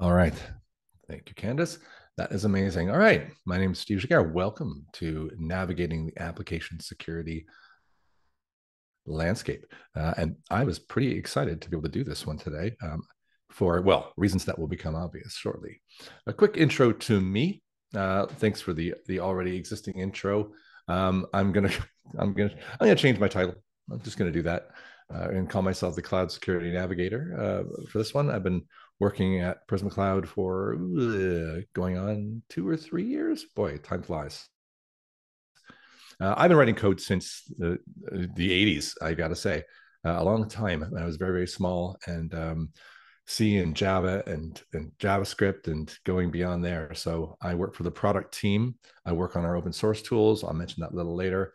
All right. Thank you, Candace. That is amazing. All right. My name is Steve Giguere. Welcome to Navigating the Application Security Landscape. Uh, and I was pretty excited to be able to do this one today um, for, well, reasons that will become obvious shortly. A quick intro to me. Uh, thanks for the the already existing intro. Um, I'm gonna I'm gonna I'm gonna change my title. I'm just gonna do that uh, and call myself the Cloud Security Navigator uh, for this one. I've been working at Prisma Cloud for going on two or three years. Boy, time flies. Uh, I've been writing code since the, the 80s, I got to say, uh, a long time. I was very, very small and um, C and Java and, and JavaScript and going beyond there. So I work for the product team. I work on our open source tools. I'll mention that a little later.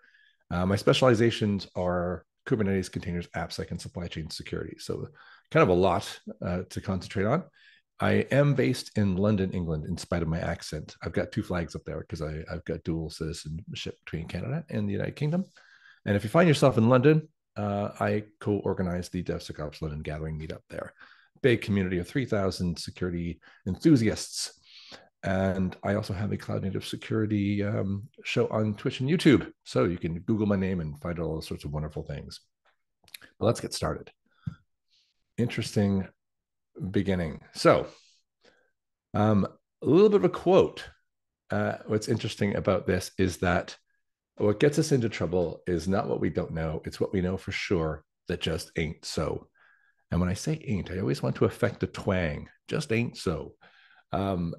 Uh, my specializations are Kubernetes containers, AppSec, and supply chain security. So kind of a lot uh, to concentrate on. I am based in London, England, in spite of my accent. I've got two flags up there because I've got dual citizenship between Canada and the United Kingdom. And if you find yourself in London, uh, I co-organize the DevSecOps London Gathering meetup there. Big community of 3,000 security enthusiasts. And I also have a cloud native security um, show on Twitch and YouTube. So you can Google my name and find all sorts of wonderful things. But let's get started interesting beginning. So, um, a little bit of a quote. Uh, what's interesting about this is that what gets us into trouble is not what we don't know, it's what we know for sure that just ain't so. And when I say ain't, I always want to affect the twang, just ain't so. Um,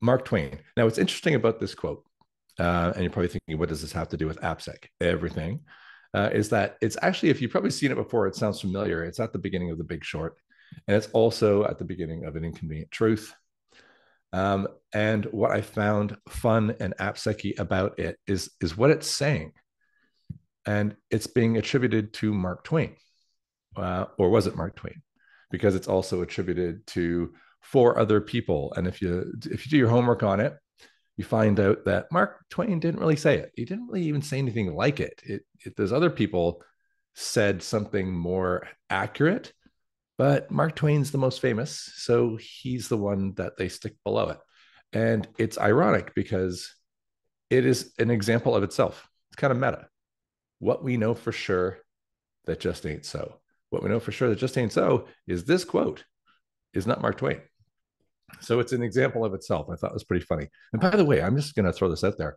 Mark Twain. Now, what's interesting about this quote, uh, and you're probably thinking, what does this have to do with AppSec? Everything uh, is that it's actually, if you've probably seen it before, it sounds familiar. It's at the beginning of The Big Short, and it's also at the beginning of An Inconvenient Truth. Um, and what I found fun and AppSecky about it is, is what it's saying. And it's being attributed to Mark Twain, uh, or was it Mark Twain? Because it's also attributed to four other people. And if you if you do your homework on it, you find out that Mark Twain didn't really say it. He didn't really even say anything like it. It, it those other people said something more accurate, but Mark Twain's the most famous, so he's the one that they stick below it. And it's ironic because it is an example of itself. It's kind of meta. What we know for sure that just ain't so. What we know for sure that just ain't so is this quote is not Mark Twain. So it's an example of itself. I thought it was pretty funny. And by the way, I'm just going to throw this out there.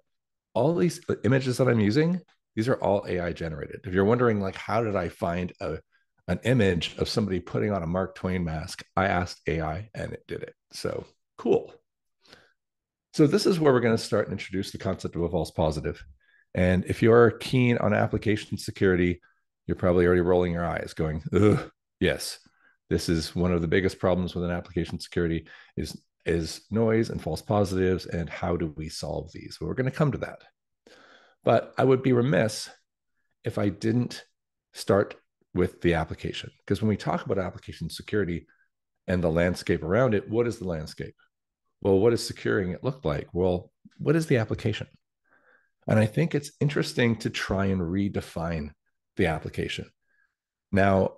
All these uh, images that I'm using, these are all AI generated. If you're wondering, like, how did I find a an image of somebody putting on a Mark Twain mask? I asked AI and it did it. So cool. So this is where we're going to start and introduce the concept of a false positive. And if you're keen on application security, you're probably already rolling your eyes, going, "Ugh, yes, this is one of the biggest problems with an application security is is noise and false positives and how do we solve these? Well, we're going to come to that. But i would be remiss if i didn't start with the application because when we talk about application security and the landscape around it what is the landscape? Well what does securing it look like? Well what is the application? And i think it's interesting to try and redefine the application. Now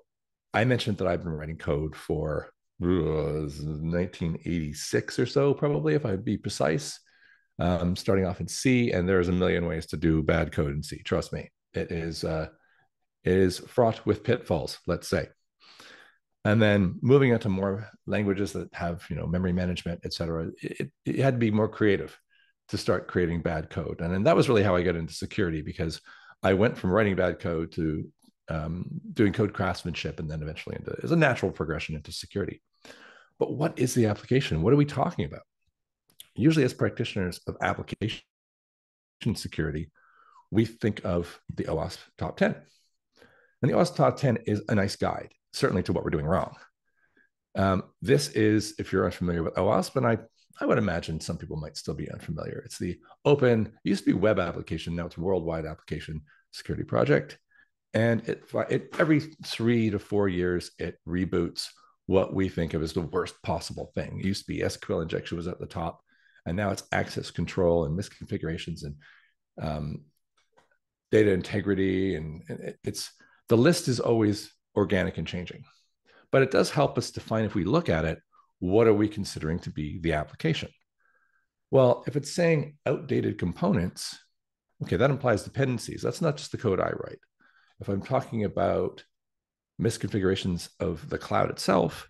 I mentioned that I've been writing code for uh, 1986 or so, probably, if I'd be precise. Um, starting off in C, and there's a million ways to do bad code in C. Trust me, it is uh, it is fraught with pitfalls. Let's say, and then moving on to more languages that have you know memory management, et cetera. It, it had to be more creative to start creating bad code, and, and that was really how I got into security because I went from writing bad code to um, doing code craftsmanship, and then eventually into is a natural progression into security. But what is the application? What are we talking about? Usually, as practitioners of application security, we think of the OWASP top 10. And the OWASP top 10 is a nice guide, certainly to what we're doing wrong. Um, this is, if you're unfamiliar with OWASP, and I, I would imagine some people might still be unfamiliar. It's the open, used to be web application, now it's worldwide application security project and it, it every three to four years it reboots what we think of as the worst possible thing. It used to be SQL injection was at the top, and now it's access control and misconfigurations and um, data integrity, and, and it's the list is always organic and changing. But it does help us define if we look at it what are we considering to be the application? Well, if it's saying outdated components, okay, that implies dependencies. That's not just the code I write. If I'm talking about misconfigurations of the cloud itself,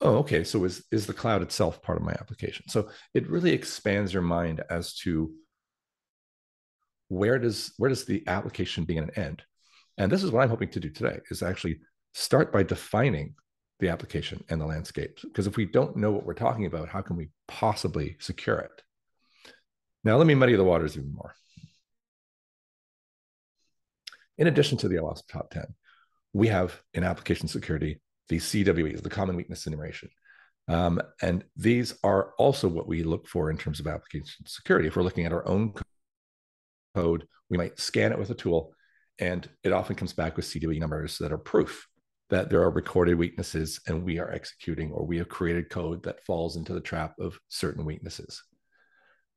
oh, okay, so is, is the cloud itself part of my application? So it really expands your mind as to where does where does the application begin and end? And this is what I'm hoping to do today is actually start by defining the application and the landscape. Because if we don't know what we're talking about, how can we possibly secure it? Now, let me muddy the waters even more. In addition to the OWASP top 10, we have in application security the CWEs, the common weakness enumeration. Um, and these are also what we look for in terms of application security. If we're looking at our own code, we might scan it with a tool, and it often comes back with CWE numbers that are proof that there are recorded weaknesses and we are executing or we have created code that falls into the trap of certain weaknesses.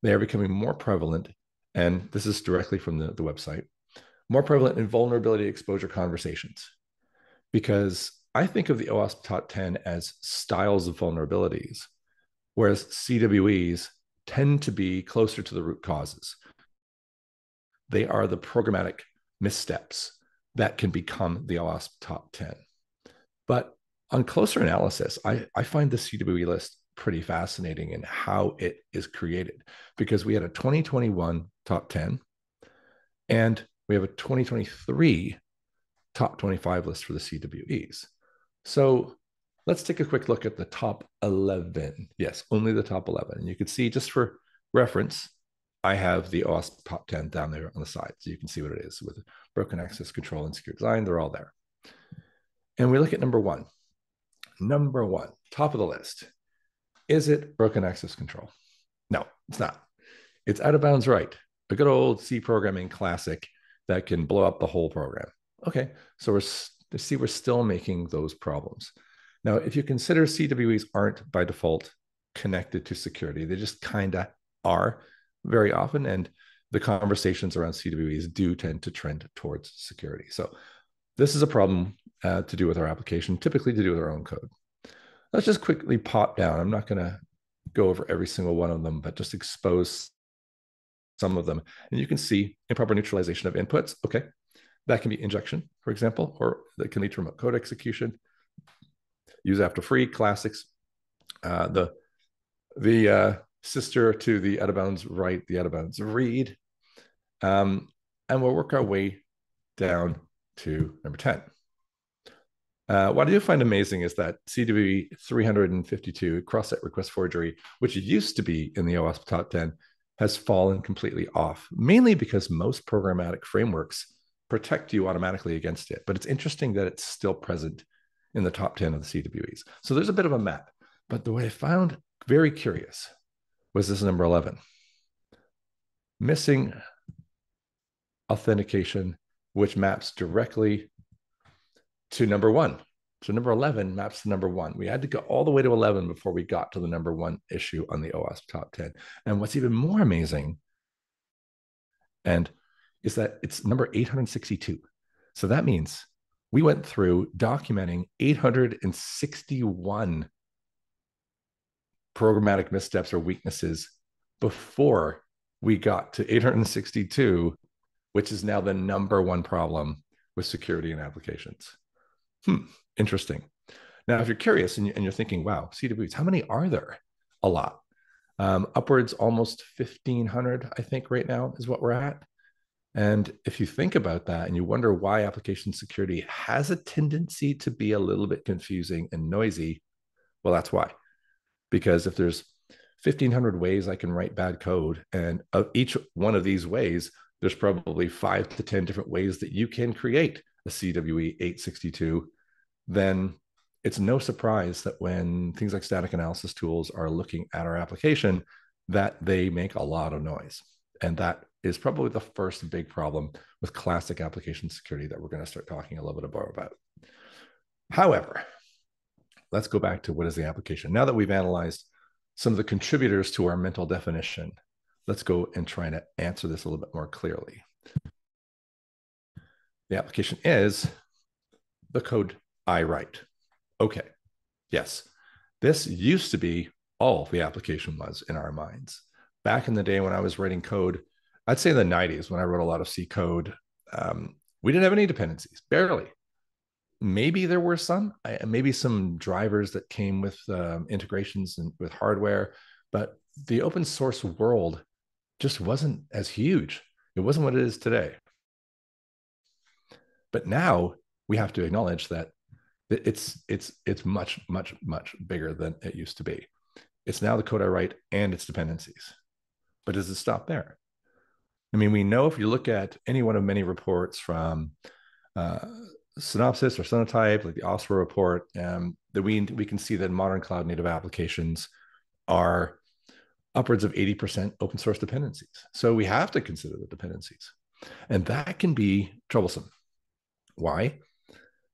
They are becoming more prevalent, and this is directly from the, the website, more prevalent in vulnerability exposure conversations. Because I think of the OWASP top 10 as styles of vulnerabilities, whereas CWEs tend to be closer to the root causes. They are the programmatic missteps that can become the OWASP top 10. But on closer analysis, I, I find the CWE list pretty fascinating in how it is created because we had a 2021 top 10 and we have a 2023 top 25 list for the CWEs. So let's take a quick look at the top 11. Yes, only the top 11. And you can see just for reference, I have the OWASP top 10 down there on the side. So you can see what it is with broken access control and secure design. They're all there. And we look at number one. Number one, top of the list. Is it broken access control? No, it's not. It's out of bounds write. A good old C programming classic that can blow up the whole program. Okay, so we're see we're still making those problems. Now, if you consider CWEs aren't by default connected to security, they just kind of are very often, and the conversations around CWEs do tend to trend towards security. So this is a problem uh, to do with our application, typically to do with our own code. Let's just quickly pop down. I'm not going to go over every single one of them, but just expose some of them. And you can see improper neutralization of inputs. Okay. That can be injection, for example, or that can lead to remote code execution. Use after free classics. Uh, the the uh, sister to the out of bounds write, the out of bounds read. Um, and we'll work our way down to number 10. Uh, what I do find amazing is that CWE 352 cross-site request forgery, which used to be in the OWASP top 10, has fallen completely off, mainly because most programmatic frameworks protect you automatically against it. But it's interesting that it's still present in the top 10 of the CWEs. So there's a bit of a map. But the way I found very curious was this number 11 missing authentication, which maps directly to number one. So number 11 maps to number one. We had to go all the way to 11 before we got to the number one issue on the OWASP top 10. And what's even more amazing and is that it's number 862. So that means we went through documenting 861 programmatic missteps or weaknesses before we got to 862, which is now the number one problem with security and applications. Hmm, interesting. Now, if you're curious and you're thinking, wow, CWEs, how many are there? A lot. Um, upwards almost 1,500, I think, right now is what we're at. And if you think about that and you wonder why application security has a tendency to be a little bit confusing and noisy, well, that's why. Because if there's 1500 ways I can write bad code, and of each one of these ways, there's probably five to 10 different ways that you can create a CWE 862, then it's no surprise that when things like static analysis tools are looking at our application, that they make a lot of noise. And that is probably the first big problem with classic application security that we're going to start talking a little bit more about. However, let's go back to what is the application. Now that we've analyzed some of the contributors to our mental definition, let's go and try to answer this a little bit more clearly. The application is the code I write. Okay, yes. This used to be all the application was in our minds. Back in the day when I was writing code, I'd say in the 90s when I wrote a lot of C code, um, we didn't have any dependencies, barely. Maybe there were some, maybe some drivers that came with um, integrations and with hardware, but the open source world just wasn't as huge. It wasn't what it is today. But now we have to acknowledge that it's it's it's much much much bigger than it used to be. It's now the code I write and its dependencies. But does it stop there? I mean, we know if you look at any one of many reports from uh, Synopsys or Sonatype, like the OSPO report, um, that we we can see that modern cloud native applications are upwards of 80% open source dependencies. So we have to consider the dependencies. And that can be troublesome. Why?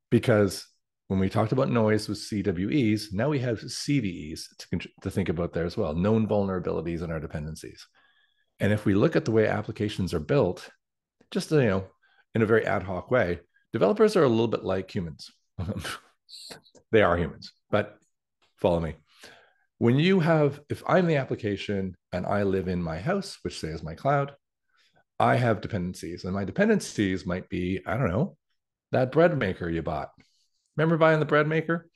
Because when we talked about noise with CWEs, now we have CVEs to, to think about there as well, known vulnerabilities in our dependencies. And if we look at the way applications are built, just you know, in a very ad hoc way, developers are a little bit like humans. they are humans, but follow me. When you have, if I'm the application and I live in my house, which say is my cloud, I have dependencies, and my dependencies might be, I don't know, that bread maker you bought. Remember buying the bread maker?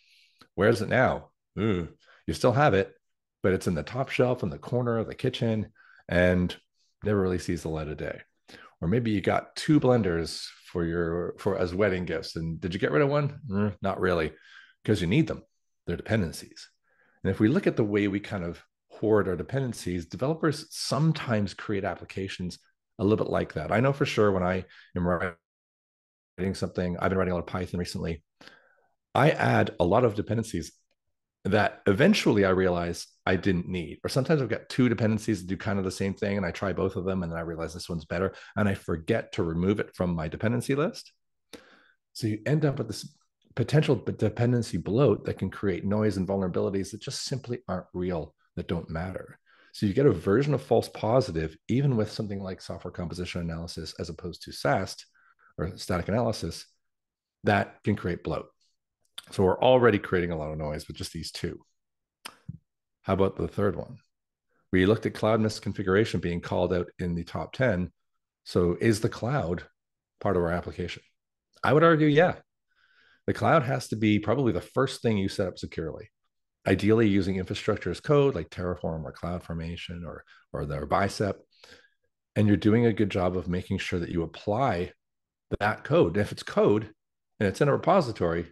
Where is it now? Ooh, you still have it, but it's in the top shelf in the corner of the kitchen and never really sees the light of day. Or maybe you got two blenders for your for as wedding gifts, and did you get rid of one? Mm, not really, because you need them. They're dependencies. And if we look at the way we kind of hoard our dependencies, developers sometimes create applications a little bit like that. I know for sure when I am writing something, I've been writing a lot of Python recently. I add a lot of dependencies that eventually I realize I didn't need. Or sometimes I've got two dependencies that do kind of the same thing, and I try both of them, and then I realize this one's better, and I forget to remove it from my dependency list. So you end up with this potential dependency bloat that can create noise and vulnerabilities that just simply aren't real, that don't matter. So you get a version of false positive, even with something like software composition analysis, as opposed to SAST or static analysis, that can create bloat. So we're already creating a lot of noise with just these two. How about the third one? We looked at cloud misconfiguration being called out in the top 10. So is the cloud part of our application? I would argue, yeah. The cloud has to be probably the first thing you set up securely. Ideally, using infrastructure as code like Terraform or CloudFormation or, or their Bicep. And you're doing a good job of making sure that you apply that code. And if it's code and it's in a repository,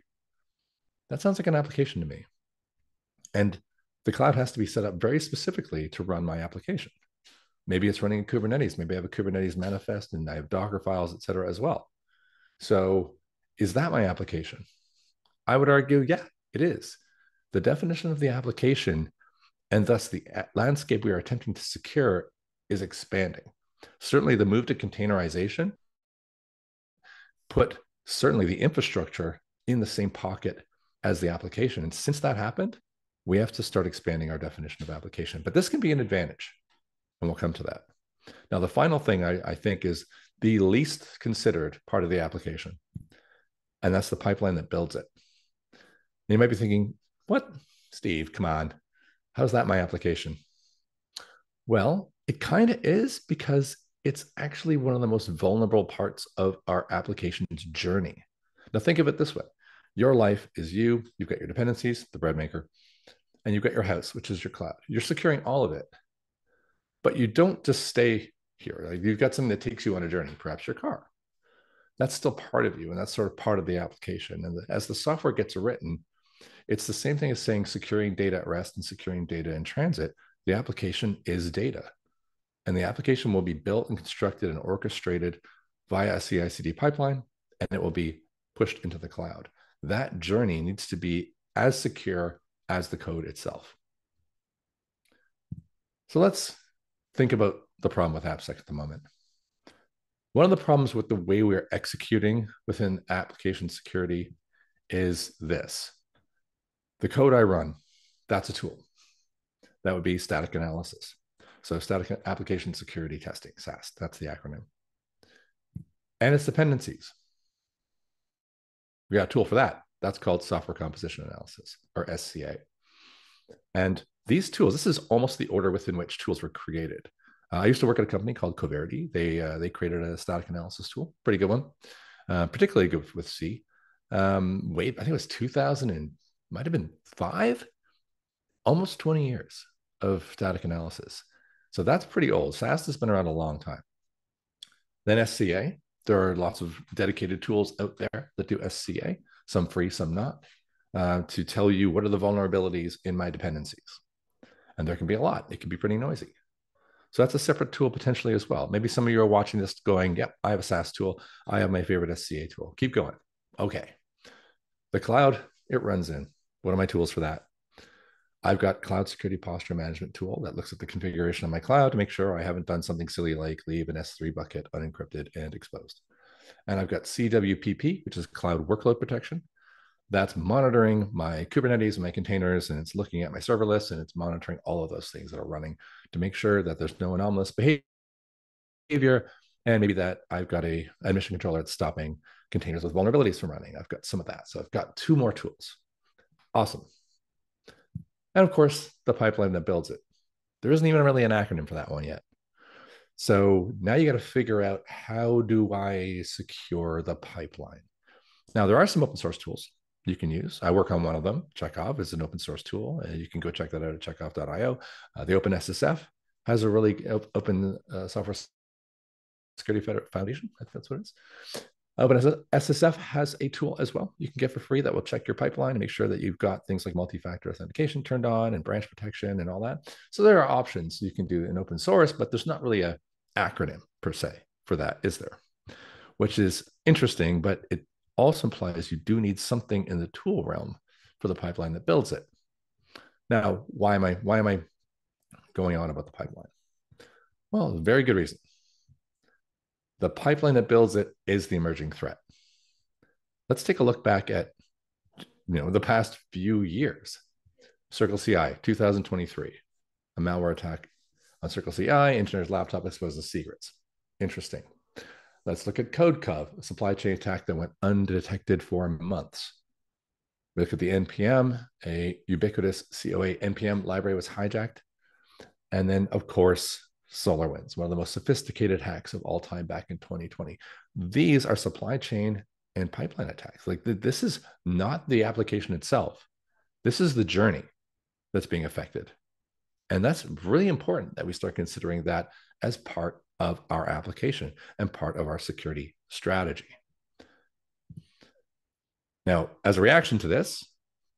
that sounds like an application to me. And the cloud has to be set up very specifically to run my application. Maybe it's running in Kubernetes. Maybe I have a Kubernetes manifest and I have Docker files, et cetera, as well. So is that my application? I would argue, yeah, it is. The definition of the application and thus the landscape we are attempting to secure is expanding. Certainly, the move to containerization put certainly the infrastructure in the same pocket as the application. And since that happened, we have to start expanding our definition of application. But this can be an advantage, and we'll come to that. Now, the final thing I, I think is the least considered part of the application, and that's the pipeline that builds it. And you might be thinking, what, Steve, come on, how's that my application? Well, it kind of is because it's actually one of the most vulnerable parts of our application's journey. Now, think of it this way your life is you, you've got your dependencies, the bread maker, and you've got your house, which is your cloud. You're securing all of it. But you don't just stay here. Like you've got something that takes you on a journey, perhaps your car. That's still part of you, and that's sort of part of the application. And as the software gets written, it's the same thing as saying securing data at rest and securing data in transit. The application is data. And the application will be built and constructed and orchestrated via a CI CD pipeline, and it will be pushed into the cloud that journey needs to be as secure as the code itself. So let's think about the problem with AppSec at the moment. One of the problems with the way we're executing within application security is this. The code I run, that's a tool. That would be static analysis. So static application security testing, SAST, that's the acronym. And its dependencies. We got a tool for that. That's called software composition analysis or SCA. And these tools, this is almost the order within which tools were created. Uh, I used to work at a company called Coverity. They uh, they created a static analysis tool, pretty good one, uh, particularly good with C. Um, wait, I think it was 2000 and might have been five, almost 20 years of static analysis. So that's pretty old. SAST has been around a long time. Then SCA, there are lots of dedicated tools out there that do SCA, some free, some not, uh, to tell you what are the vulnerabilities in my dependencies. And there can be a lot. It can be pretty noisy. So that's a separate tool potentially as well. Maybe some of you are watching this going, yep, I have a SAST tool. I have my favorite SCA tool. Keep going. Okay. The cloud, it runs in. What are my tools for that? I've got cloud security posture management tool that looks at the configuration of my cloud to make sure I haven't done something silly like leave an S3 bucket unencrypted and exposed. And I've got CWPP, which is cloud workload protection. That's monitoring my Kubernetes and my containers, and it's looking at my serverless and it's monitoring all of those things that are running to make sure that there's no anomalous behavior. And maybe that I've got a admission controller that's stopping containers with vulnerabilities from running. I've got some of that. So I've got two more tools. Awesome. And of course, the pipeline that builds it. There isn't even really an acronym for that one yet. So now you got to figure out how do I secure the pipeline? Now, there are some open source tools you can use. I work on one of them. Checkov is an open source tool. and you can go check that out at checkov.io. Uh, the OpenSSF has a really open uh, software security foundation. I think that's what it is. Uh, OpenSSF has a tool as well you can get for free that will check your pipeline and make sure that you've got things like multi-factor authentication turned on and branch protection and all that. So there are options you can do in open source, but there's not really a acronym per se for that, is there? Which is interesting, but it also implies you do need something in the tool realm for the pipeline that builds it. Now, why am I why am I going on about the pipeline? Well, very good reason the pipeline that builds it is the emerging threat. Let's take a look back at you know the past few years. Circle CI 2023, a malware attack on Circle CI, engineer's laptop exposes secrets. Interesting. Let's look at CodeCov, a supply chain attack that went undetected for months. Look at the NPM, a ubiquitous COA NPM library was hijacked. And then, of course, SolarWinds, one of the most sophisticated hacks of all time back in 2020. These are supply chain and pipeline attacks. Like this is not the application itself. This is the journey that's being affected. And that's really important that we start considering that as part of our application and part of our security strategy. Now, as a reaction to this,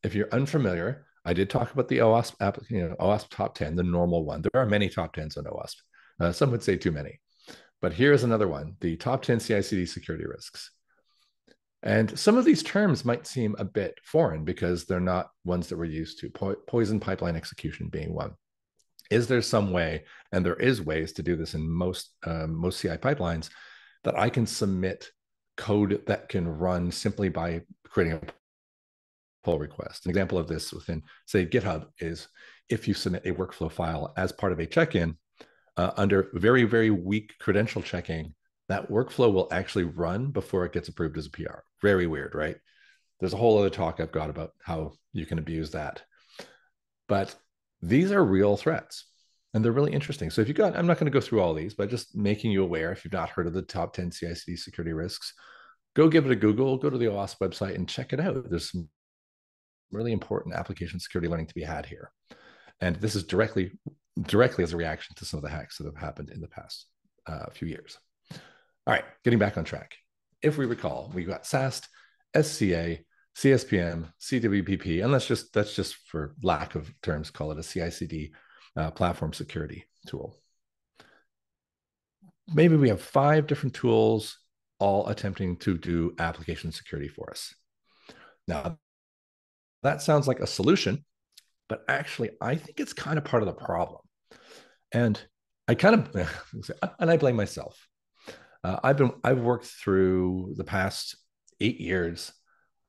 if you're unfamiliar, I did talk about the OWASP app, you know, OWASP top 10, the normal one. There are many top 10s on OWASP. Uh, some would say too many. But here's another one the top 10 CI CD security risks. And some of these terms might seem a bit foreign because they're not ones that we're used to, po- poison pipeline execution being one. Is there some way, and there is ways to do this in most um, most CI pipelines, that I can submit code that can run simply by creating a pull request. An example of this within, say, GitHub is if you submit a workflow file as part of a check-in uh, under very, very weak credential checking, that workflow will actually run before it gets approved as a PR. Very weird, right? There's a whole other talk I've got about how you can abuse that. But these are real threats and they're really interesting. So if you've got, I'm not going to go through all these, but just making you aware if you've not heard of the top 10 CI/CD security risks, go give it a Google, go to the OWASP website and check it out. There's some really important application security learning to be had here. And this is directly directly as a reaction to some of the hacks that have happened in the past uh, few years. All right, getting back on track. If we recall, we got SAST, SCA, CSPM, CWPP, and let's just that's just for lack of terms, call it a CI/CD uh, platform security tool. Maybe we have five different tools all attempting to do application security for us. Now, that sounds like a solution, but actually, I think it's kind of part of the problem. And I kind of, and I blame myself. Uh, I've been, I've worked through the past eight years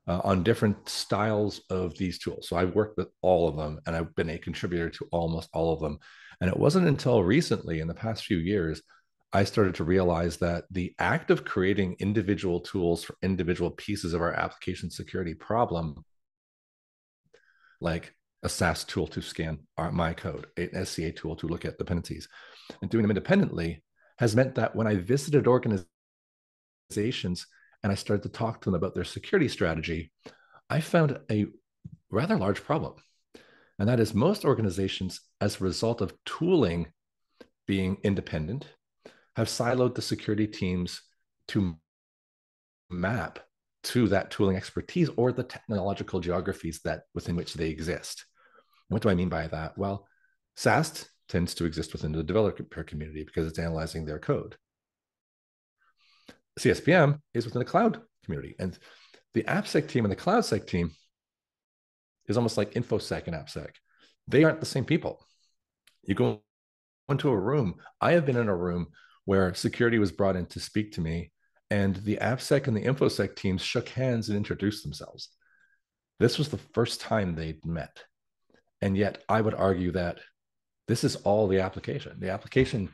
uh, on different styles of these tools. So I've worked with all of them and I've been a contributor to almost all of them. And it wasn't until recently, in the past few years, I started to realize that the act of creating individual tools for individual pieces of our application security problem like a SAST tool to scan my code, an SCA tool to look at dependencies. And doing them independently has meant that when I visited organizations and I started to talk to them about their security strategy, I found a rather large problem. And that is most organizations, as a result of tooling being independent, have siloed the security teams to map to that tooling expertise or the technological geographies that within which they exist. What do I mean by that? Well, SAST tends to exist within the developer community because it's analyzing their code. CSPM is within the cloud community. And the AppSec team and the CloudSec team is almost like InfoSec and AppSec. They aren't the same people. You go into a room. I have been in a room where security was brought in to speak to me, and the AppSec and the InfoSec teams shook hands and introduced themselves. This was the first time they'd met. And yet, I would argue that this is all the application. The application,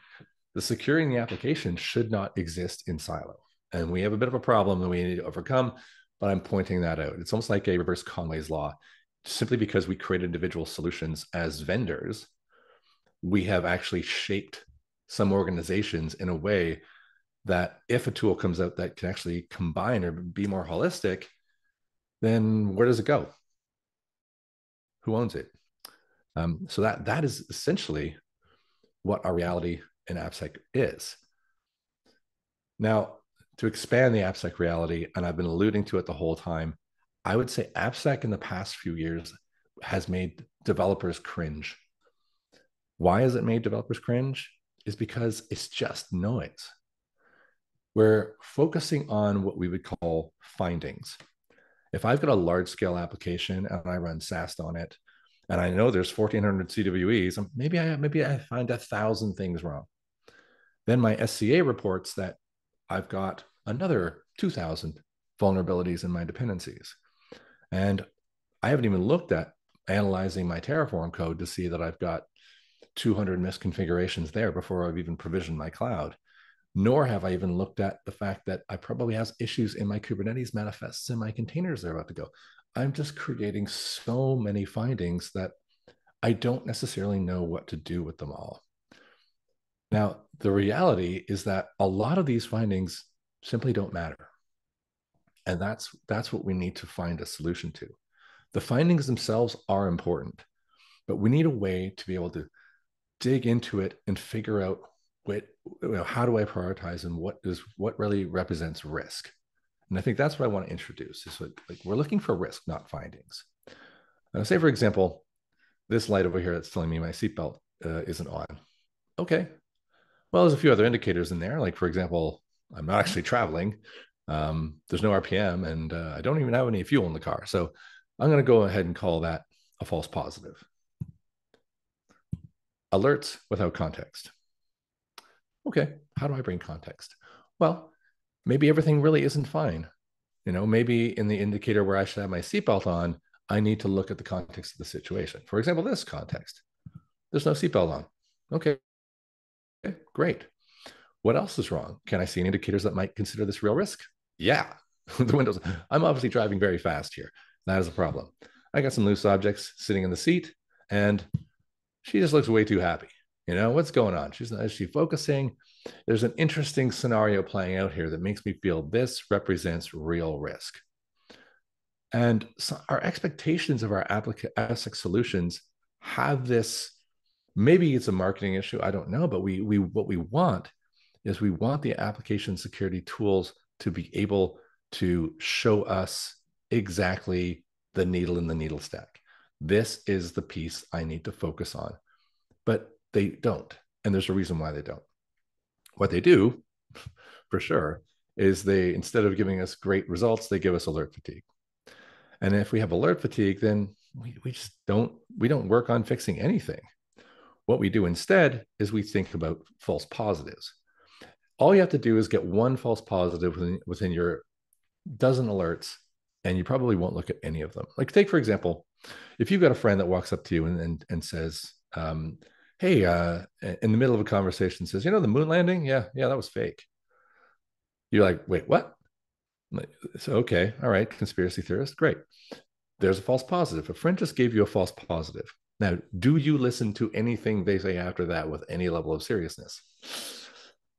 the securing the application should not exist in silo. And we have a bit of a problem that we need to overcome, but I'm pointing that out. It's almost like a reverse Conway's law. Simply because we create individual solutions as vendors, we have actually shaped some organizations in a way that if a tool comes out that can actually combine or be more holistic, then where does it go? Who owns it? Um, so that that is essentially what our reality in AppSec is. Now, to expand the AppSec reality, and I've been alluding to it the whole time, I would say AppSec in the past few years has made developers cringe. Why has it made developers cringe? Is because it's just noise. We're focusing on what we would call findings. If I've got a large scale application and I run SAST on it, and I know there's 1,400 CWEs, um, maybe I maybe I find a thousand things wrong. Then my SCA reports that I've got another 2,000 vulnerabilities in my dependencies, and I haven't even looked at analyzing my Terraform code to see that I've got 200 misconfigurations there before I've even provisioned my cloud. Nor have I even looked at the fact that I probably have issues in my Kubernetes manifests and my containers are about to go. I'm just creating so many findings that I don't necessarily know what to do with them all. Now, the reality is that a lot of these findings simply don't matter. And that's that's what we need to find a solution to. The findings themselves are important, but we need a way to be able to dig into it and figure out what you know, how do I prioritize and what is what really represents risk. And I think that's what I want to introduce is like, like we're looking for risk, not findings. Uh, say, for example, this light over here that's telling me my seatbelt uh, isn't on. Okay. Well, there's a few other indicators in there. Like, for example, I'm not actually traveling. Um, there's no RPM and uh, I don't even have any fuel in the car. So I'm going to go ahead and call that a false positive. Alerts without context. Okay. How do I bring context? Well, maybe everything really isn't fine. You know, maybe in the indicator where I should have my seatbelt on, I need to look at the context of the situation. For example, this context, there's no seatbelt on. Okay, okay great. What else is wrong? Can I see any indicators that might consider this real risk? Yeah, the windows. I'm obviously driving very fast here. That is a problem. I got some loose objects sitting in the seat, and she just looks way too happy. You know, what's going on? She's is she focusing? There's an interesting scenario playing out here that makes me feel this represents real risk. And so our expectations of our AppSec solutions have this. Maybe it's a marketing issue. I don't know, but we we what we want is we want the application security tools to be able to show us exactly the needle in the needle stack. This is the piece I need to focus on. But they don't. And there's a reason why they don't. What they do, for sure, is they, instead of giving us great results, they give us alert fatigue. And if we have alert fatigue, then we, we just don't, we don't work on fixing anything. What we do instead is we think about false positives. All you have to do is get one false positive within, within your dozen alerts, and you probably won't look at any of them. Like, take, for example, if you've got a friend that walks up to you and, and, and says, um, hey, uh, in the middle of a conversation says, you know, the moon landing? Yeah, yeah, that was fake. You're like, wait, what? So, okay, all right, conspiracy theorist, great. there's a false positive. A friend just gave you a false positive. Now, do you listen to anything they say after that with any level of seriousness?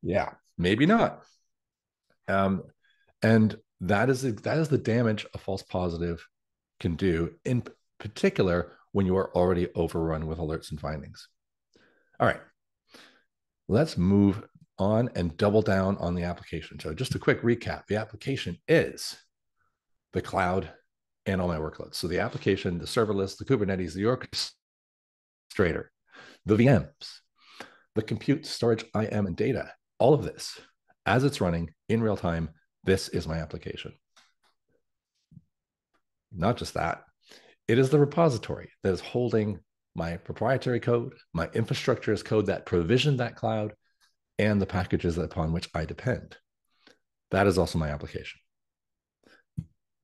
Yeah, maybe not. Um, and that is that is the damage a false positive can do, in particular when you are already overrun with alerts and findings. All right, let's move on and double down on the application. So, just a quick recap: the application is the cloud and all my workloads. So, the application, the serverless, the Kubernetes, the orchestrator, the VMs, the compute, storage, IAM, and data. All of this, as it's running in real time, this is my application. Not just that, it is the repository that is holding my proprietary code, my infrastructure as code that provisioned that cloud, and the packages upon which I depend. That is also my application.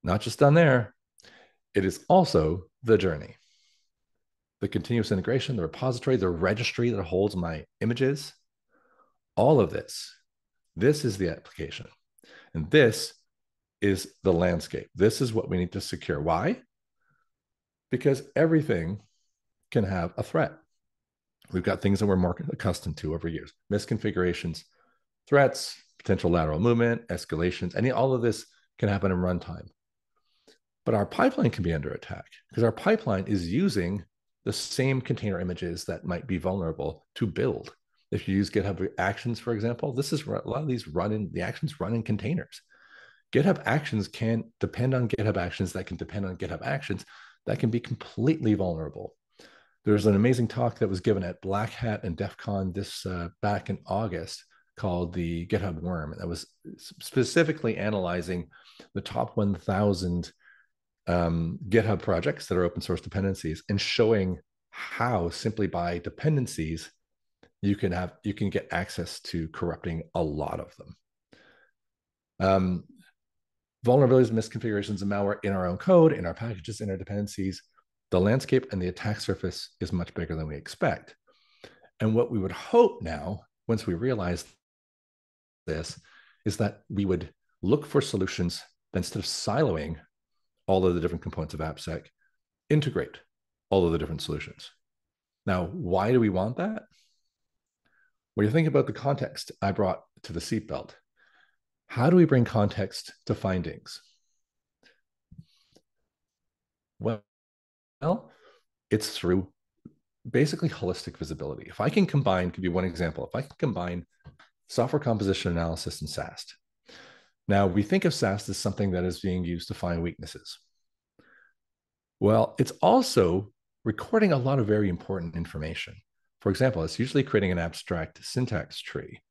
Not just done there, it is also the journey. The continuous integration, the repository, the registry that holds my images, all of this. This is the application. And this is the landscape. This is what we need to secure. Why? Because everything can have a threat. We've got things that we're more accustomed to over years misconfigurations, threats, potential lateral movement, escalations, any all of this can happen in runtime. But our pipeline can be under attack because our pipeline is using the same container images that might be vulnerable to build. If you use GitHub Actions, for example, this is a lot of these run in the actions run in containers. GitHub Actions can depend on GitHub Actions that can depend on GitHub Actions that can be completely vulnerable. There's an amazing talk that was given at Black Hat and DEF CON this uh, back in August called the GitHub Worm that was specifically analyzing the top 1,000 um, GitHub projects that are open source dependencies and showing how simply by dependencies you can have you can get access to corrupting a lot of them. Um, vulnerabilities, misconfigurations, and malware in our own code, in our packages, in our dependencies. The landscape and the attack surface is much bigger than we expect. And what we would hope now, once we realize this, is that we would look for solutions that instead of siloing all of the different components of AppSec, integrate all of the different solutions. Now, why do we want that? When you think about the context I brought to the seatbelt, how do we bring context to findings? Well, well, it's through basically holistic visibility. If I can combine, give be one example, if I can combine software composition analysis and SAST. Now, we think of SAST as something that is being used to find weaknesses. Well, it's also recording a lot of very important information. For example, it's usually creating an abstract syntax tree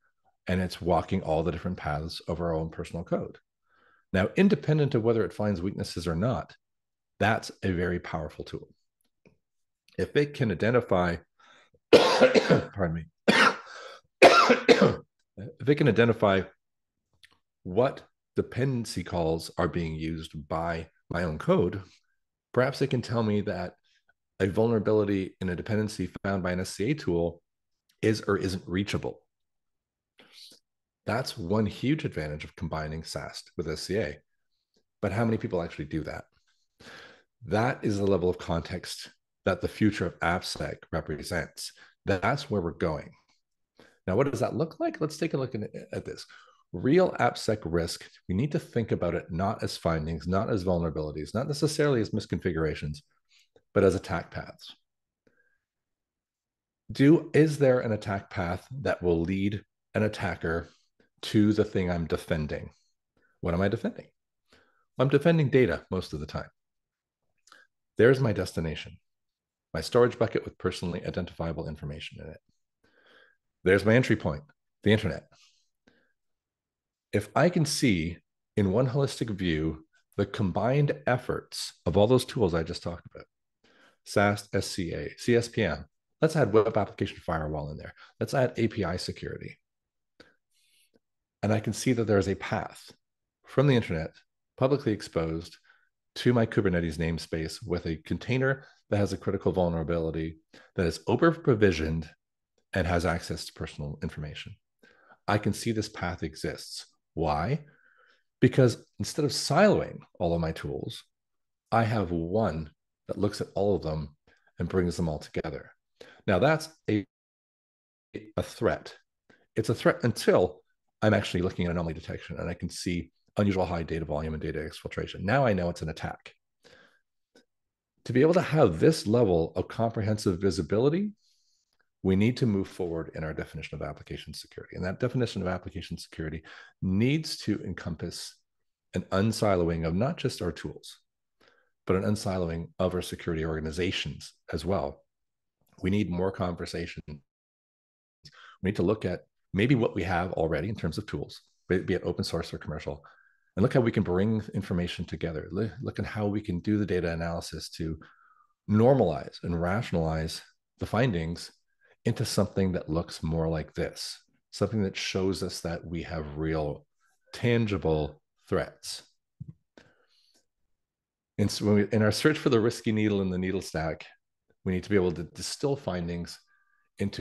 and it's walking all the different paths of our own personal code. Now, independent of whether it finds weaknesses or not, that's a very powerful tool. If it can identify, pardon me, if it can identify what dependency calls are being used by my own code, perhaps it can tell me that a vulnerability in a dependency found by an SCA tool is or isn't reachable. That's one huge advantage of combining SAST with SCA. But how many people actually do that? That is the level of context that the future of AppSec represents. That's where we're going. Now, what does that look like? Let's take a look at this. Real AppSec risk, we need to think about it not as findings, not as vulnerabilities, not necessarily as misconfigurations, but as attack paths. Do is there an attack path that will lead an attacker to the thing I'm defending? What am I defending? I'm defending data most of the time. There's my destination, my storage bucket with personally identifiable information in it. There's my entry point, the internet. If I can see in one holistic view the combined efforts of all those tools I just talked about, SAST, SCA, CSPM. Let's add web application firewall in there. Let's add API security. And I can see that there is a path from the internet, publicly exposed to my Kubernetes namespace with a container that has a critical vulnerability that is over provisioned and has access to personal information. I can see this path exists. Why? Because instead of siloing all of my tools, I have one that looks at all of them and brings them all together. Now that's a, a threat. It's a threat until I'm actually looking at anomaly detection and I can see unusual high data volume and data exfiltration. Now I know it's an attack. To be able to have this level of comprehensive visibility, we need to move forward in our definition of application security. And that definition of application security needs to encompass an unsiloing of not just our tools, but an unsiloing of our security organizations as well. We need more conversation. We need to look at maybe what we have already in terms of tools, be it open source or commercial, and look how we can bring information together. Look at how we can do the data analysis to normalize and rationalize the findings into something that looks more like this, something that shows us that we have real, tangible threats. And so we, in our search for the risky needle in the needle stack, we need to be able to distill findings into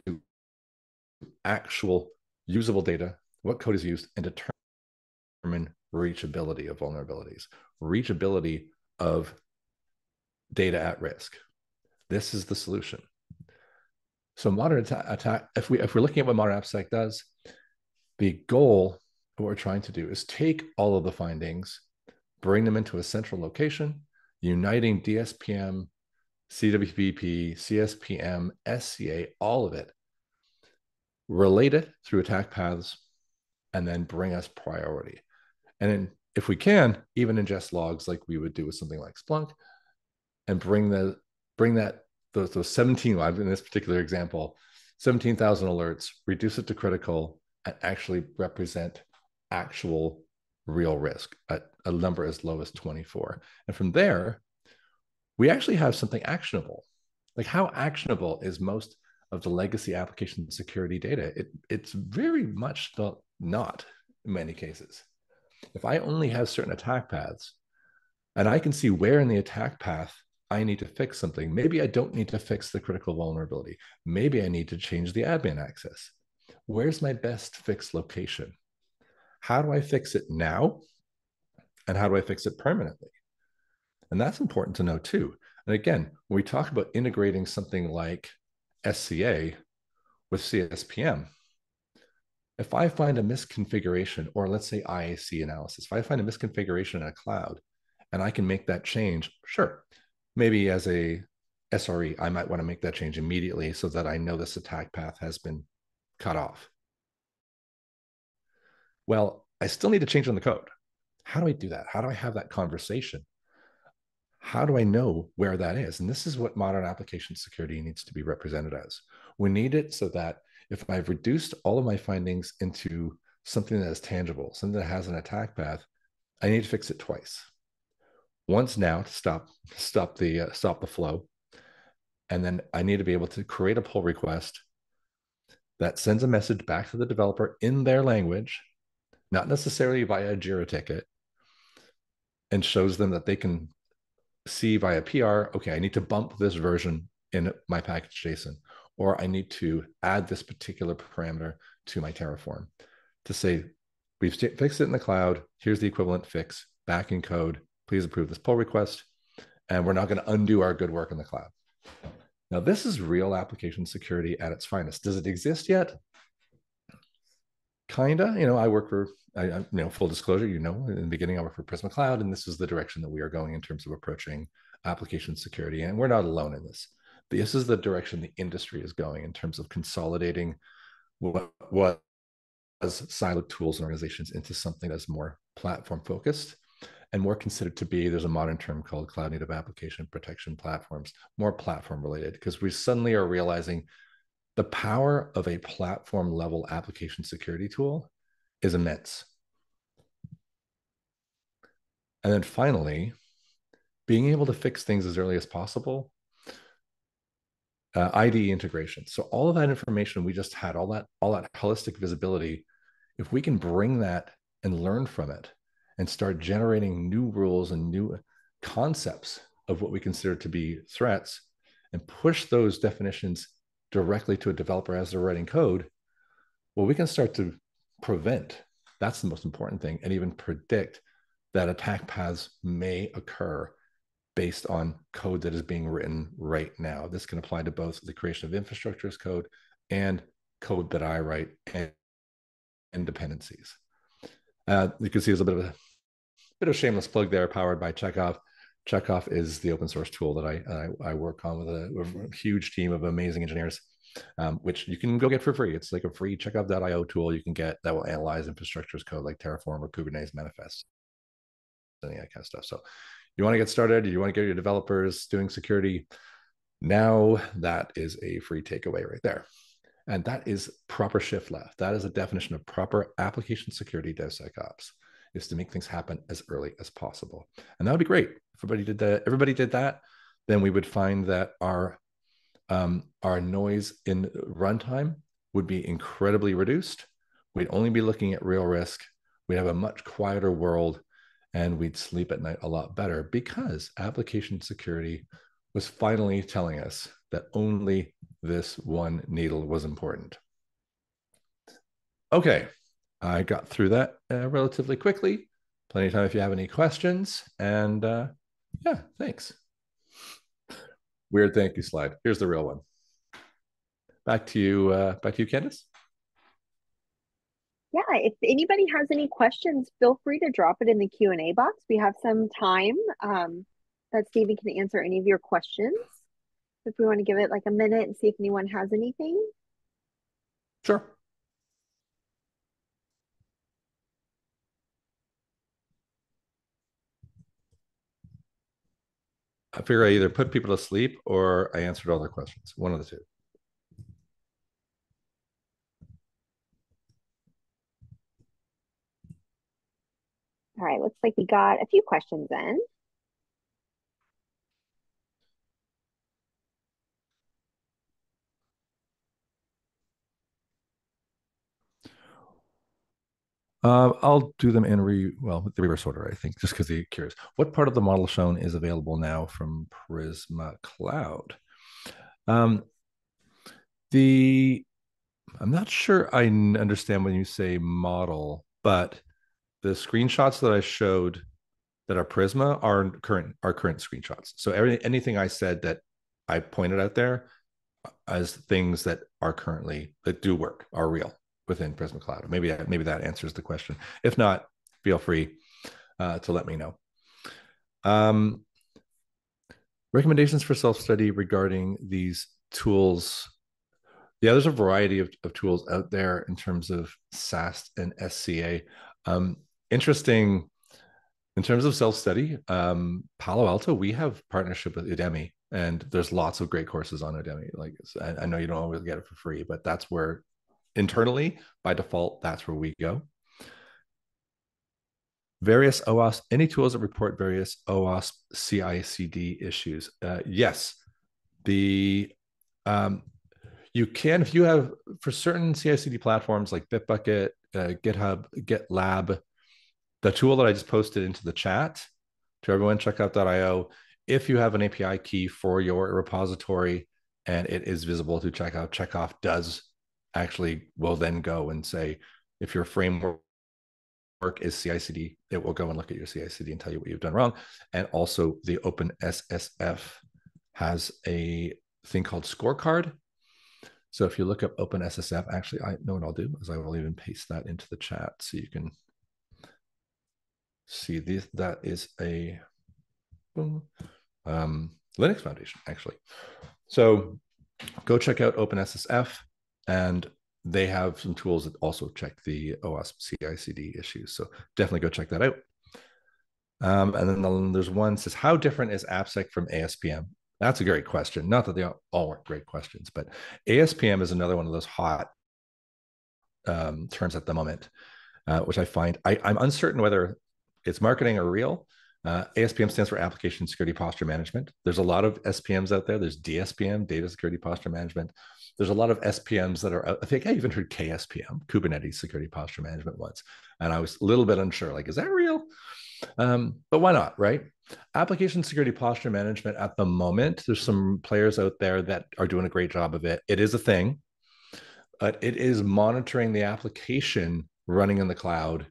actual usable data, what code is used, and determine reachability of vulnerabilities, reachability of data at risk. This is the solution. So modern attack, attack if we if we're looking at what modern AppSec does, the goal what we're trying to do is take all of the findings, bring them into a central location, uniting DSPM, CWPP, CSPM, SCA, all of it, relate it through attack paths, and then bring us priority. And then, if we can, even ingest logs like we would do with something like Splunk, and bring the bring that those, those 17 in this particular example 17,000 alerts reduce it to critical and actually represent actual real risk at a number as low as 24 and from there we actually have something actionable. Like how actionable is most of the legacy application security data? It, it's very much not in many cases if i only have certain attack paths and i can see where in the attack path I need to fix something. Maybe I don't need to fix the critical vulnerability. Maybe I need to change the admin access. Where's my best fix location? How do I fix it now? And how do I fix it permanently? And that's important to know too. And again, when we talk about integrating something like SCA with CSPM, if I find a misconfiguration, or let's say IAC analysis, if I find a misconfiguration in a cloud and I can make that change, sure, maybe as a SRE, I might want to make that change immediately so that I know this attack path has been cut off. Well, I still need to change on the code. How do I do that? How do I have that conversation? How do I know where that is? And this is what modern application security needs to be represented as. We need it so that if I've reduced all of my findings into something that is tangible, something that has an attack path, I need to fix it twice. Once now to stop stop the uh, stop the flow. And then i need to be able to create a pull request that sends a message back to the developer in their language not necessarily via a jira ticket and shows them that they can see via pr okay i need to bump this version in my package json or i need to add this particular parameter to my terraform to say we've fixed it in the cloud here's the equivalent fix back in code please approve this pull request. And we're not going to undo our good work in the cloud. Now, this is real application security at its finest. Does it exist yet? Kinda. You know, I work for, I, you know, full disclosure, you know, in the beginning, I work for Prisma Cloud, and this is the direction that we are going in terms of approaching application security. And we're not alone in this. This is the direction the industry is going in terms of consolidating what was siloed tools and organizations into something that's more platform focused and more considered to be there's a modern term called cloud native application protection platforms more platform related because we suddenly are realizing the power of a platform level application security tool is immense. And then finally being able to fix things as early as possible uh, ide integration so all of that information we just had all that all that holistic visibility if we can bring that and learn from it and start generating new rules and new concepts of what we consider to be threats and push those definitions directly to a developer as they're writing code, well, we can start to prevent. That's the most important thing, and even predict that attack paths may occur based on code that is being written right now. This can apply to both the creation of infrastructure as code and code that I write and, and dependencies. Uh, you can see there's a bit of a bit of shameless plug there, powered by Checkov. Checkov is the open source tool that I I, I work on with a, with a, huge team of amazing engineers, um, which you can go get for free. It's like a free Checkov.io tool you can get that will analyze infrastructure as code like Terraform or Kubernetes manifests, any that kind of stuff. So you want to get started, you want to get your developers doing security. Now that is a free takeaway right there. And that is proper shift left. That is a definition of proper application security DevSecOps is to make things happen as early as possible. And that would be great. If everybody did that, everybody did that, then we would find that our um, our noise in runtime would be incredibly reduced. We'd only be looking at real risk. We'd have a much quieter world and we'd sleep at night a lot better because application security was finally telling us that only this one needle was important. Okay, I got through that uh, relatively quickly. Plenty of time if you have any questions. And uh, yeah, thanks. Weird thank you slide. Here's the real one. Back to you, uh, back to you, Candice. Yeah, if anybody has any questions, feel free to drop it in the Q&A box. We have some time um, that Stephen can answer any of your questions. If we want to give it like a minute and see if anyone has anything. Sure. I figure I either put people to sleep or I answered all their questions. One of the two. All right, looks like we got a few questions in. Uh, I'll do them in re well the reverse order, I think, just because they're curious. What part of the model shown is available now from Prisma Cloud? Um, the I'm not sure I understand when you say model, but the screenshots that I showed that are Prisma are current are current screenshots. So every, anything I said that I pointed out there as things that are currently that do work are real within Prisma Cloud. Maybe maybe that answers the question. If not, feel free uh, to let me know. Um, recommendations for self study regarding these tools. Yeah, there's a variety of, of tools out there in terms of SAST and SCA. Um, interesting in terms of self study. Um, Palo Alto, we have partnership with Udemy, and there's lots of great courses on Udemy. Like I, I know you don't always get it for free, but that's where internally by default that's where we go various OWASP, any tools that report various OWASP CI/CD issues. Uh, yes, the um, you can if you have for certain CI/CD platforms like Bitbucket, uh, GitHub, GitLab, the tool that I just posted into the chat to everyone, Checkov.io. If you have an API key for your repository and it is visible to checkout, Checkov does actually will then go and say if your framework is CI/CD, it will go and look at your CI/CD and tell you what you've done wrong. And also, the OpenSSF has a thing called scorecard. So if you look up OpenSSF, actually, I know what I'll do is I will even paste that into the chat so you can see this. That is a um, Linux Foundation, actually. So go check out OpenSSF and they have some tools that also check the OWASP CI/CD issues. So definitely go check that out. Um, and then there's one says, how different is AppSec from ASPM? That's a great question. Not that they all weren't great questions, but ASPM is another one of those hot um, terms at the moment, uh, which I find I, I'm uncertain whether it's marketing or real. Uh, ASPM stands for Application Security Posture Management. There's a lot of SPMs out there. There's DSPM, Data Security Posture Management. There's a lot of SPMs that are, I think I even heard KSPM, Kubernetes Security Posture Management once. And I was a little bit unsure, like, is that real? Um, but why not, right? Application security posture management at the moment, there's some players out there that are doing a great job of it. It is a thing, but it is monitoring the application running in the cloud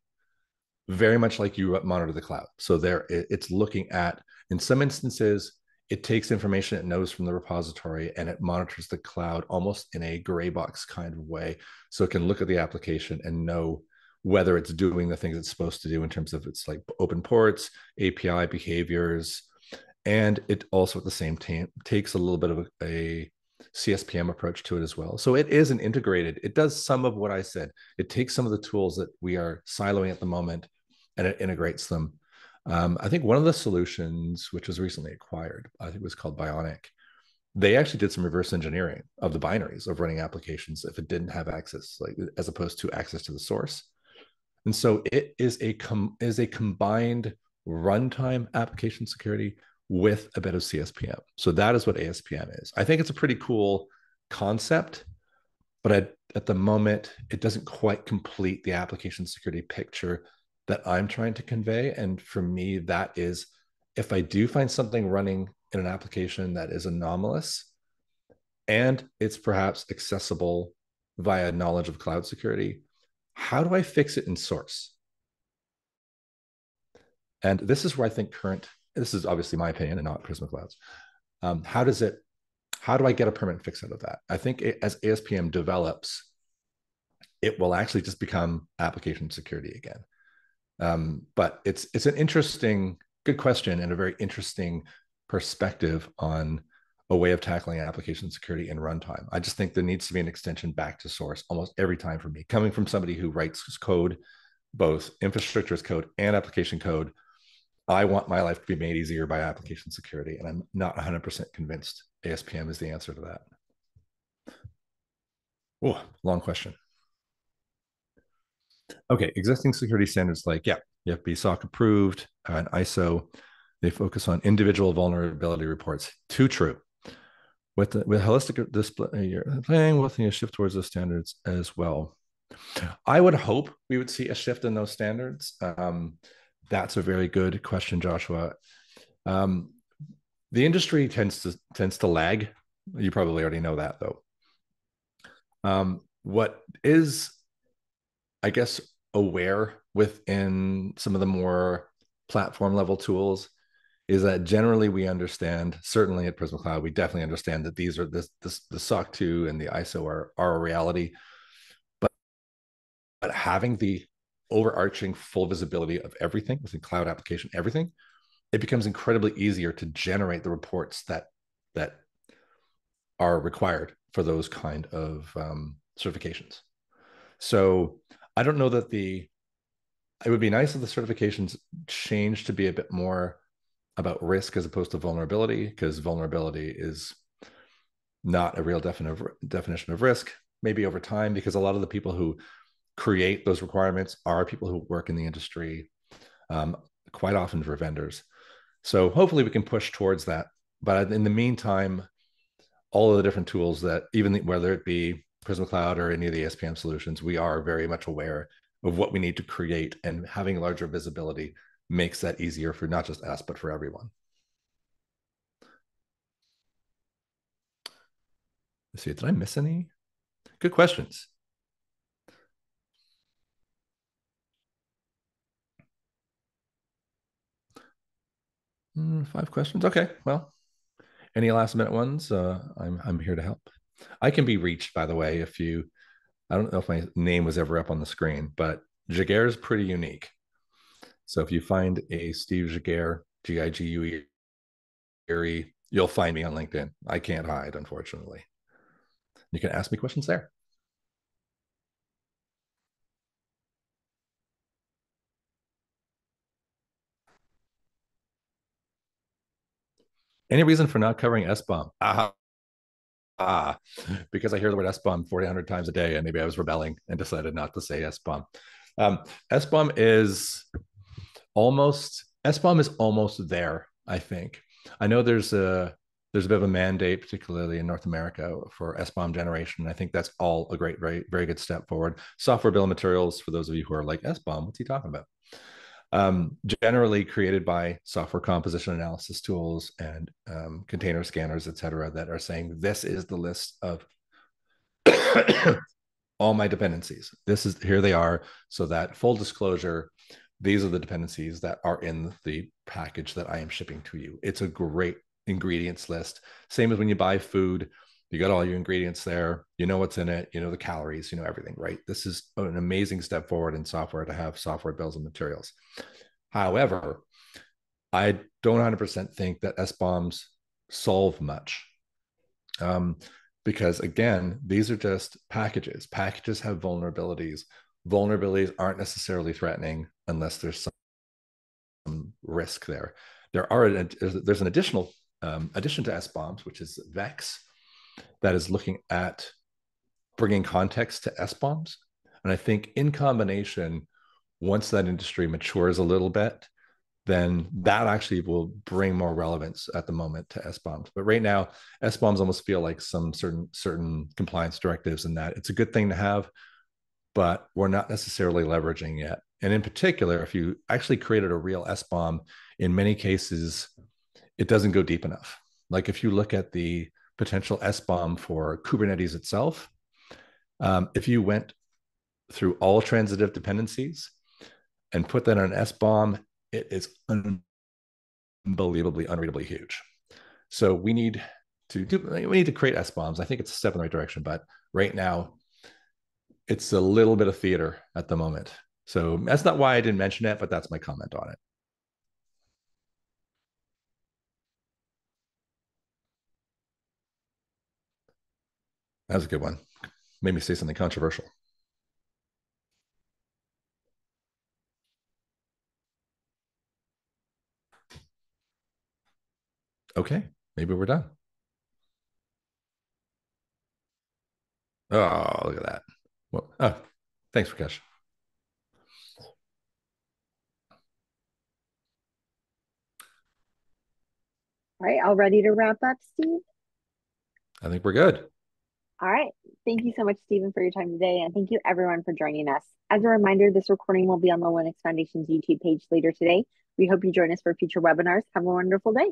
very much like you monitor the cloud. So there it's looking at In some instances, it takes information it knows from the repository and it monitors the cloud almost in a gray box kind of way. So it can look at the application and know whether it's doing the things it's supposed to do in terms of its like open ports, API behaviors, and it also at the same time takes a little bit of a, a CSPM approach to it as well. So it is an integrated, it does some of what I said. It takes some of the tools that we are siloing at the moment and it integrates them. Um, I think one of the solutions, which was recently acquired, I think it was called Bionic, they actually did some reverse engineering of the binaries of running applications if it didn't have access, like as opposed to access to the source. And so it is a com- is a combined runtime application security with a bit of CSPM. So that is what ASPM is. I think it's a pretty cool concept, but at, at the moment, it doesn't quite complete the application security picture that I'm trying to convey. And for me, that is if I do find something running in an application that is anomalous and it's perhaps accessible via knowledge of cloud security, how do I fix it in source? And this is where I think current, this is obviously my opinion and not Prisma Cloud's. Um, how does it, how do I get a permanent fix out of that? I think it, as ASPM develops, it will actually just become application security again. Um, but it's it's an interesting, good question and a very interesting perspective on a way of tackling application security in runtime. I just think there needs to be an extension back to source almost every time for me. Coming from somebody who writes code, both infrastructure as code and application code, I want my life to be made easier by application security. And I'm not 100% convinced ASPM is the answer to that. Oh, long question. Okay, existing security standards like, yeah, you have to be SOC approved and ISO. They focus on individual vulnerability reports. Too true. With the, with holistic display, you're playing with a shift towards those standards as well. I would hope we would see a shift in those standards. Um, that's a very good question, Joshua. Um, the industry tends to tends to lag. You probably already know that, though. Um, what is I guess, aware within some of the more platform level tools is that generally we understand, certainly at Prisma Cloud, we definitely understand that these are this, this the SOC 2 and the ISO are, are a reality. But, but having the overarching full visibility of everything within cloud application, everything, it becomes incredibly easier to generate the reports that that are required for those kind of um, certifications. So I don't know that the it would be nice if the certifications change to be a bit more about risk as opposed to vulnerability, because vulnerability is not a real definition of, definition of risk. Maybe over time, because a lot of the people who create those requirements are people who work in the industry, um, quite often for vendors. So hopefully we can push towards that. But in the meantime, all of the different tools that even whether it be Prisma Cloud or any of the SPM solutions, we are very much aware of what we need to create, and having larger visibility makes that easier for not just us, but for everyone. Let's see, did I miss any? Good questions. Mm, five questions. Okay. Well, any last minute ones? Uh, I'm I'm here to help. I can be reached, by the way, if you, I don't know if my name was ever up on the screen, but Giguere is pretty unique. So if you find a Steve Giguere, G I G U E, you'll find me on LinkedIn. I can't hide, unfortunately. You can ask me questions there. Any reason for not covering SBOM? Aha ah, ah, because I hear the word SBOM 400 times a day, and maybe I was rebelling and decided not to say SBOM. Um, SBOM is almost SBOM is almost there. I think. I know there's a there's a bit of a mandate, particularly in North America, for SBOM generation. I think that's all a great, very, very good step forward. Software bill of materials for those of you who are like SBOM, what's he talking about? Um, generally created by software composition analysis tools and um, container scanners, et cetera, that are saying this is the list of all my dependencies. This is here they are. So that full disclosure, these are the dependencies that are in the package that I am shipping to you. It's a great ingredients list. Same as when you buy food, you got all your ingredients there, you know what's in it, you know the calories, you know everything, right? This is an amazing step forward in software to have software bills of materials. However, I don't 100% think that SBOMs solve much. Um, because again, these are just packages. Packages have vulnerabilities. Vulnerabilities aren't necessarily threatening unless there's some risk there. There are there's an additional um, addition to SBOMs which is VEX, that is looking at bringing context to SBOMs. And I think in combination, once that industry matures a little bit, then that actually will bring more relevance at the moment to SBOMs. But right now, SBOMs almost feel like some certain certain compliance directives and that it's a good thing to have, but we're not necessarily leveraging it. And in particular, if you actually created a real SBOM, in many cases, it doesn't go deep enough. Like if you look at the potential SBOM for Kubernetes itself, um, if you went through all transitive dependencies and put that on an SBOM, it is unbelievably, unreadably huge. So we need to do, we need to create SBOMs. I think it's a step in the right direction, but right now it's a little bit of theater at the moment. So that's not why I didn't mention it, but that's my comment on it. That was a good one. Made me say something controversial. Okay, maybe we're done. Oh, look at that. Well, oh, thanks, Rakesh. All right, all ready to wrap up, Steve? I think we're good. All right. Thank you so much, Stephen, for your time today. And thank you, everyone, for joining us. As a reminder, this recording will be on the Linux Foundation's YouTube page later today. We hope you join us for future webinars. Have a wonderful day.